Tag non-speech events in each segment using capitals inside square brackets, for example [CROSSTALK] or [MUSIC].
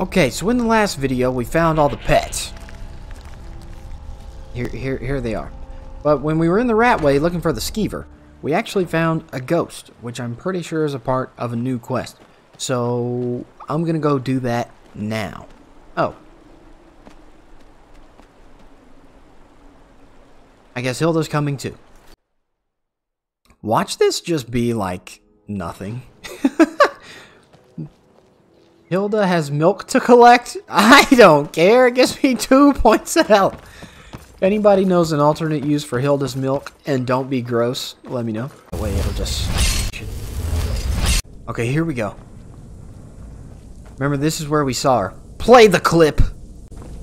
Okay, so in the last video, we found all the pets. Here, here, here they are. But when we were in the Ratway looking for the Skeever, we actually found a ghost, which I'm pretty sure is a part of a new quest. So, I'm gonna go do that now. Oh. I guess Hilda's coming too. Watch this just be like nothing. Hilda has milk to collect? [LAUGHS] I don't care. It gives me two points of health. If anybody knows an alternate use for Hilda's milk, and don't be gross, let me know. Wait, it'll just... Okay, here we go. Remember, this is where we saw her. Play the clip!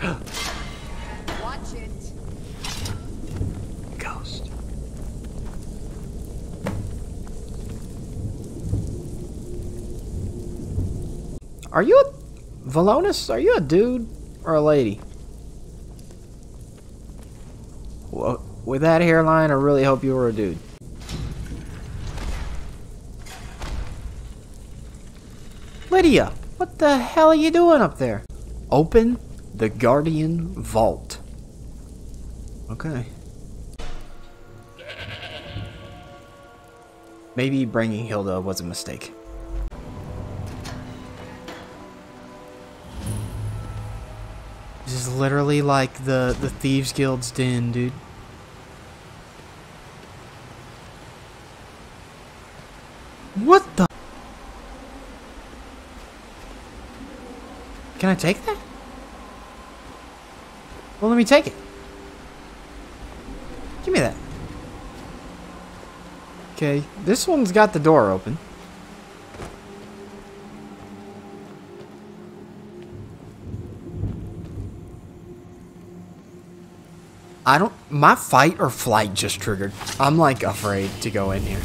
Watch it. Ghost. Are you a... Valonis? Are you a dude or a lady? Well, with that hairline, I really hope you were a dude. Lydia, what the hell are you doing up there? Open the Guardian Vault. Okay. Maybe bringing Hilda was a mistake. Is literally like the, the Thieves Guild's den, dude. What the? Can I take that? Well, let me take it. Give me that. Okay, this one's got the door open. I don't. My fight or flight just triggered. I'm like afraid to go in here.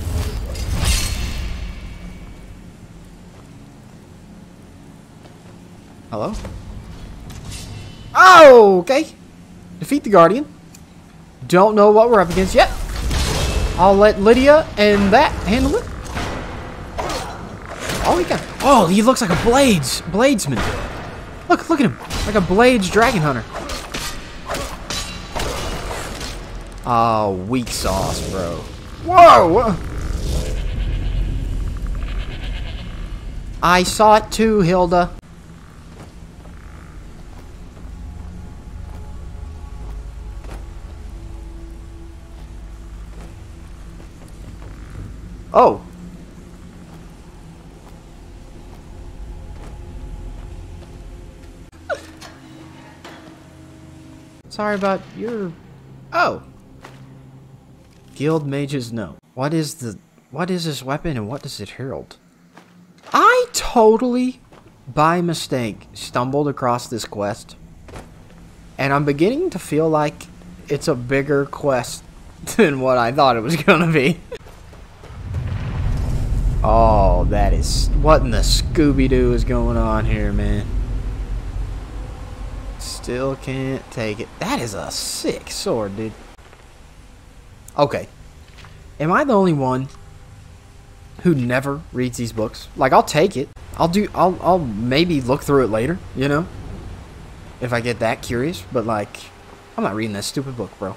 Hello? Oh, okay. Defeat the Guardian. Don't know what we're up against yet. I'll let Lydia and that handle it. Oh, he got. Oh, he looks like a Blades Bladesman. Look, look at him, like a Blades Dragon Hunter. Oh, weak sauce, bro. Whoa! I saw it too, Hilda. Oh. Sorry about your... Oh. Guild mages know. What is the... What is this weapon and what does it herald? I totally, by mistake, stumbled across this quest. And I'm beginning to feel like it's a bigger quest [LAUGHS] than what I thought it was gonna be. [LAUGHS] Oh, that is... What in the Scooby-Doo is going on here, man? Still can't take it. That is a sick sword, dude. Okay. Am I the only one who never reads these books? Like, I'll take it. I'll do... I'll, I'll maybe look through it later, you know? If I get that curious. But, like, I'm not reading that stupid book, bro.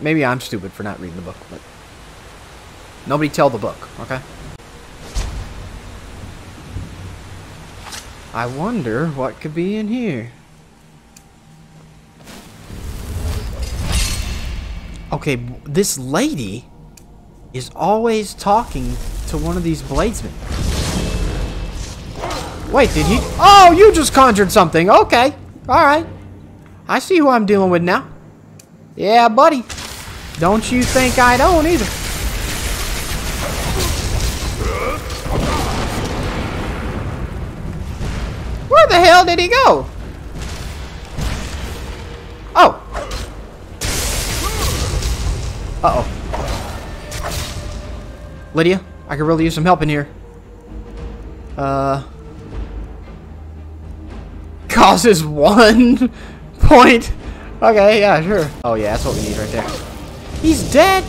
Maybe I'm stupid for not reading the book, but... Nobody tell the book, okay? I wonder what could be in here. Okay, this lady is always talking to one of these bladesmen. Wait, did he? Oh, you just conjured something. Okay. Alright. I see who I'm dealing with now. Yeah, buddy. Don't you think I don't either. Where the hell did he go? Uh-oh. Lydia, I could really use some help in here. Uh... Causes one [LAUGHS] point. Okay, yeah, sure. Oh, yeah, that's what we need right there. He's dead!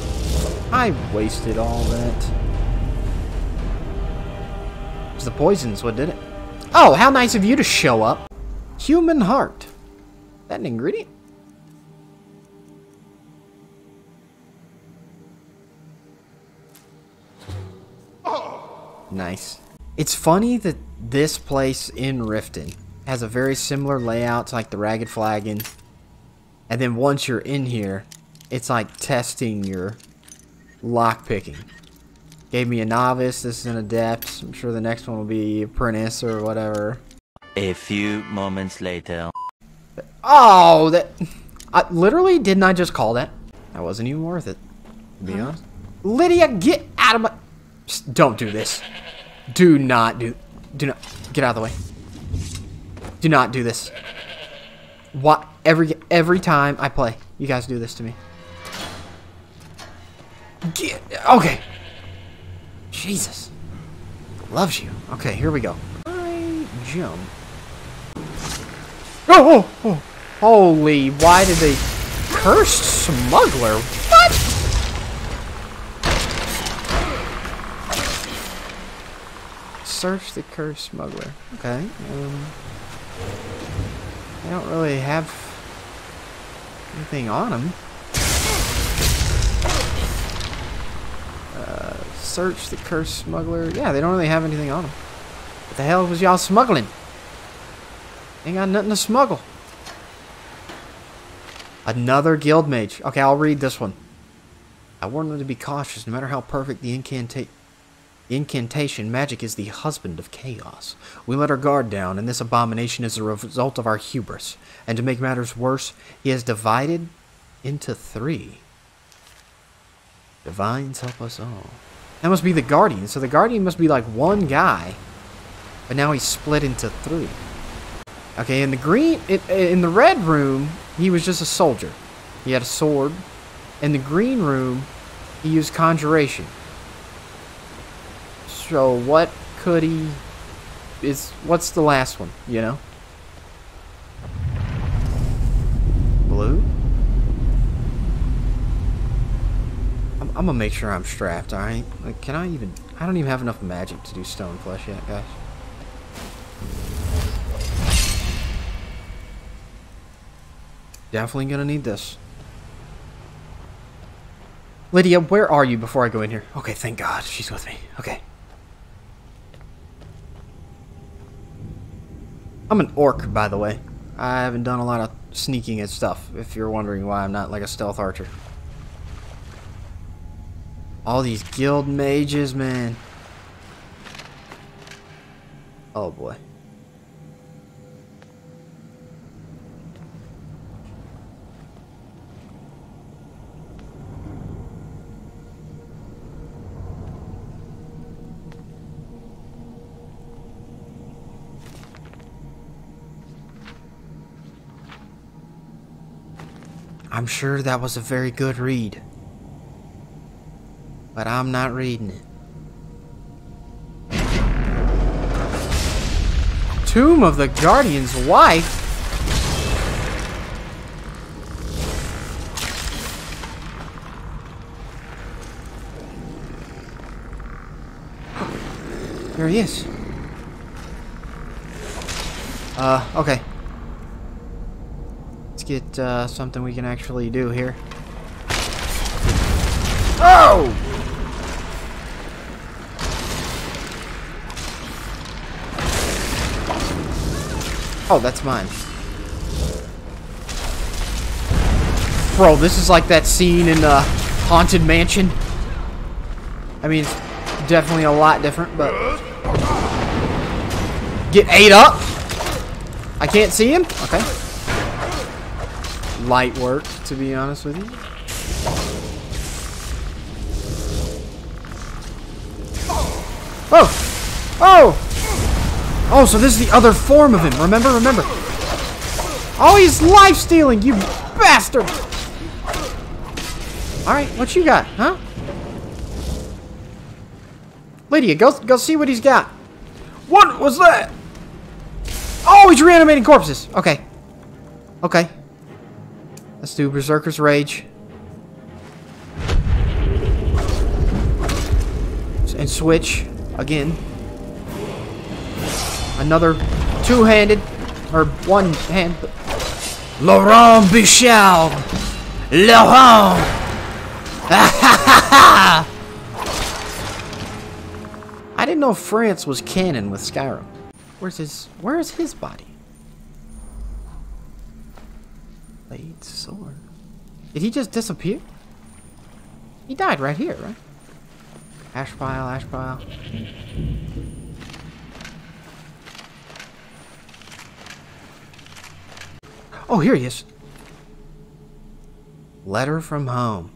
I wasted all that. It was the poisons what did it. Oh, how nice of you to show up. Human heart. That an ingredient? Nice. It's funny that this place in Riften has a very similar layout to like the Ragged Flagon. And then once you're in here, it's like testing your lockpicking. Gave me a novice, this is an adept. I'm sure the next one will be apprentice or whatever. A few moments later. Oh, that... I literally didn't I just call that? That wasn't even worth it, to be uh-huh. honest. Lydia, get out of my... Just don't do this. Do not do... Do not... Get out of the way. Do not do this. What? Every, every time I play, you guys do this to me. Get... Okay. Jesus. Loves you. Okay, here we go. I jump. Oh, oh, oh. Holy, why did they... Cursed smuggler? Search the cursed smuggler. Okay. Um, don't really have anything on him. Uh, search the cursed smuggler. Yeah, they don't really have anything on him. What the hell was y'all smuggling? Ain't got nothing to smuggle. Another guild mage. Okay, I'll read this one. I warn them to be cautious, no matter how perfect the incanta incantation, magic is the husband of chaos. We let our guard down, and this abomination is a result of our hubris. And to make matters worse, he has divided into three. Divines help us all. That must be the Guardian. So the Guardian must be like one guy. But now he's split into three. Okay, in the green, in the red room, he was just a soldier. He had a sword. In the green room, he used conjuration. So what could he? Is what's the last one? You know. Blue. I'm, I'm gonna make sure I'm strapped. All right. Like, can I even? I don't even have enough magic to do stone flesh yet, guys. Definitely gonna need this. Lydia, where are you before I go in here? Okay, thank God. She's with me. Okay. I'm an orc, by the way. I haven't done a lot of sneaking and stuff, if you're wondering why I'm not like a stealth archer. All these guild mages, man. Oh boy. I'm sure that was a very good read. But I'm not reading it. Tomb of the Guardian's wife? There he is. Uh, okay get uh, something we can actually do here. Oh! Oh, that's mine. Bro, this is like that scene in the uh, Haunted Mansion. I mean, it's definitely a lot different, but... Get ate up? I can't see him? Okay light work, to be honest with you. Oh! Oh! Oh, so this is the other form of him. Remember, remember. Oh, he's life stealing, you bastard! Alright, what you got, huh? Lydia, go go see what he's got. What was that? Oh, he's reanimating corpses. Okay. Okay. Let's do Berserker's Rage. And switch again. another two-handed, or one hand. Laurent Bichel! Laurent! [LAUGHS] I didn't know France was canon with Skyrim. Where's his, where is his body? Blade, sword. Did he just disappear? He died right here, right? Ash pile, ash pile. Oh, here he is. Letter from home.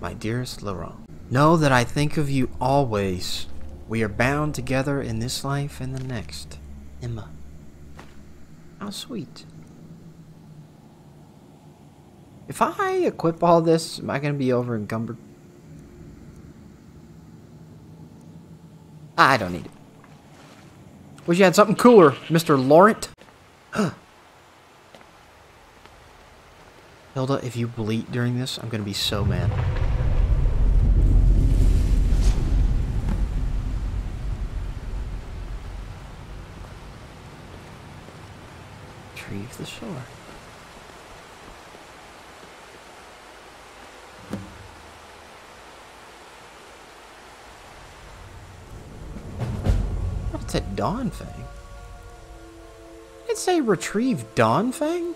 My dearest Laurent, know that I think of you always. We are bound together in this life and the next. Emma. How sweet. If I equip all this, am I going to be over encumbered? I don't need it. Wish you had something cooler, Mr. Laurent. [GASPS] Hilda, if you bleat during this, I'm going to be so mad. Retrieve the shore. What's that Dawnfang? Did it say retrieve Dawnfang?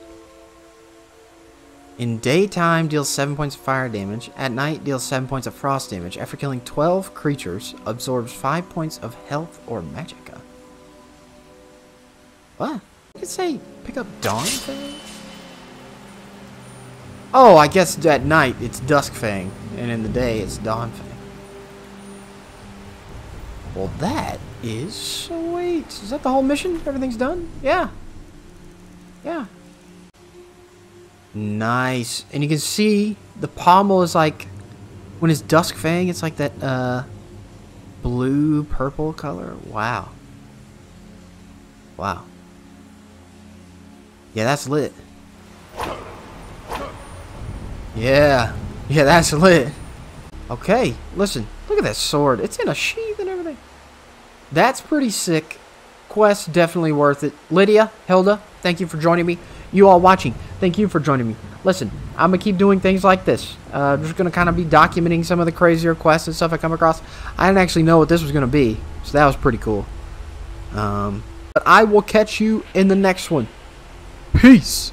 In daytime, deals 7 points of fire damage. At night, deals 7 points of frost damage. After killing 12 creatures, absorbs 5 points of health or magicka. What? It say pick up Dawnfang? Oh, I guess at night it's Dusk Fang, and in the day it's Dawn Fang. Well, that is sweet. Is that the whole mission? Everything's done? Yeah. Yeah. Nice. And you can see the pommel is like, when it's Dusk Fang, it's like that uh, blue purple color. Wow. Wow. Yeah, that's lit. Yeah. Yeah, that's lit. Okay, listen. Look at that sword. It's in a sheath and everything. That's pretty sick. Quest, definitely worth it. Lydia, Hilda, thank you for joining me. You all watching, thank you for joining me. Listen, I'm going to keep doing things like this. Uh, I'm just going to kind of be documenting some of the crazier quests and stuff I come across. I didn't actually know what this was going to be, so that was pretty cool. Um, but I will catch you in the next one. Peace.